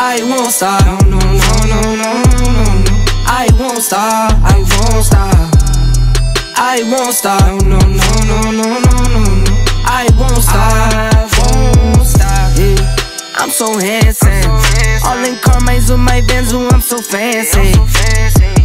I won't stop. No, no, no, no, no, no, no. I won't stop. I won't stop. I won't stop. No, no, no, no, no, no, no. I won't stop. I won't stop. Yeah. I'm so handsome. All in car, with my Benz, I'm so fancy.